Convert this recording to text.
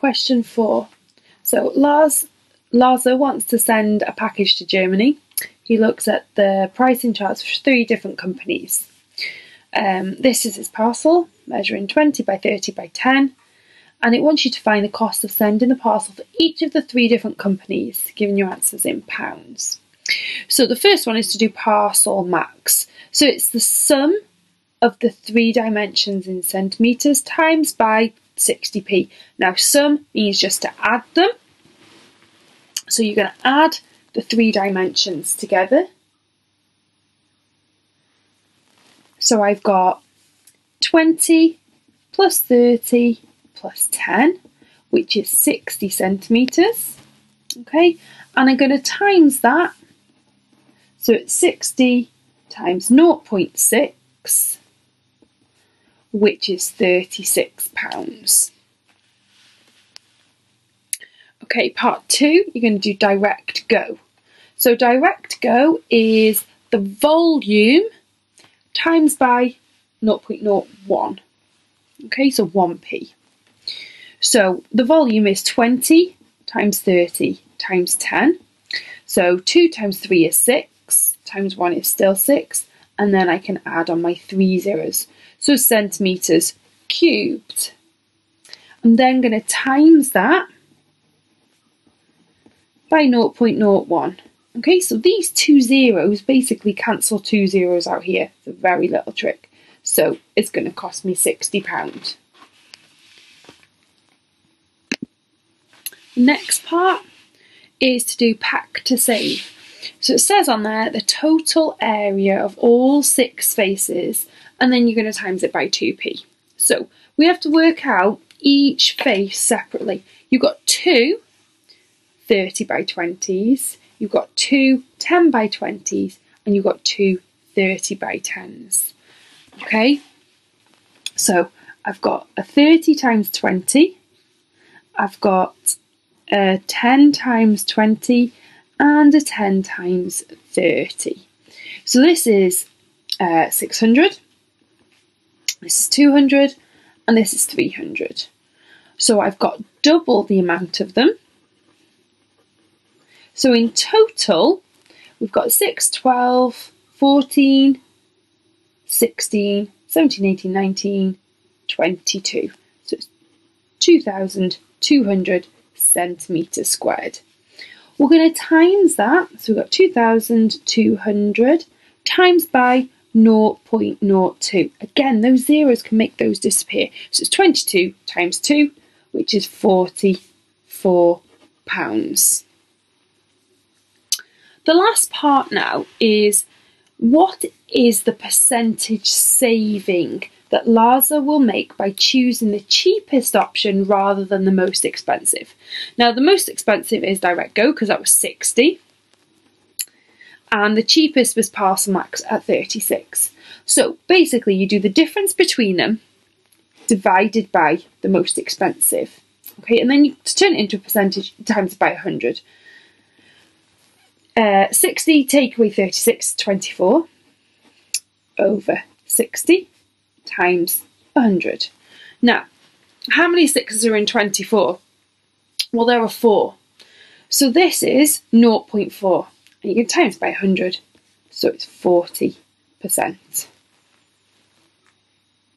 Question four. So Lars Laza wants to send a package to Germany. He looks at the pricing charts for three different companies. Um, this is his parcel, measuring 20 by 30 by 10, and it wants you to find the cost of sending the parcel for each of the three different companies, giving your answers in pounds. So the first one is to do parcel max. So it's the sum of the three dimensions in centimetres times by 60p. Now sum means just to add them. So you're going to add the three dimensions together. So I've got 20 plus 30 plus 10, which is 60 centimetres. Okay, and I'm going to times that. So it's 60 times 0.6, which is 36 pounds. Okay, part two, you're going to do direct go. So direct go is the volume times by 0.01. Okay, so 1p. So the volume is 20 times 30 times 10. So 2 times 3 is 6, times 1 is still 6, and then I can add on my three zeros. So centimetres cubed. I'm then going to times that by 0.01. Okay, so these two zeros basically cancel two zeros out here. It's a very little trick. So it's going to cost me £60. Next part is to do pack to save. So it says on there the total area of all six spaces and then you're going to times it by 2p. So we have to work out each face separately. You've got two 30 by 20s, you've got two 10 by 20s, and you've got two 30 by 10s. Okay, so I've got a 30 times 20, I've got a 10 times 20, and a 10 times 30. So this is uh, 600, this is 200, and this is 300. So I've got double the amount of them. So in total, we've got 6, 12, 14, 16, 17, 18, 19, 22. So it's 2,200 centimetres squared. We're going to times that, so we've got 2,200 times by 0.02. Again, those zeros can make those disappear. So it's 22 times 2, which is 44 pounds. The last part now is what is the percentage saving that Laza will make by choosing the cheapest option rather than the most expensive? Now, the most expensive is Direct Go because that was 60 and the cheapest was Parcel Max at 36. So basically, you do the difference between them divided by the most expensive. Okay, and then you turn it into a percentage times by 100. Uh, 60 take away 36, 24 over 60 times 100. Now, how many sixes are in 24? Well, there are four. So this is 0.4 and you can times by 100, so it's 40%.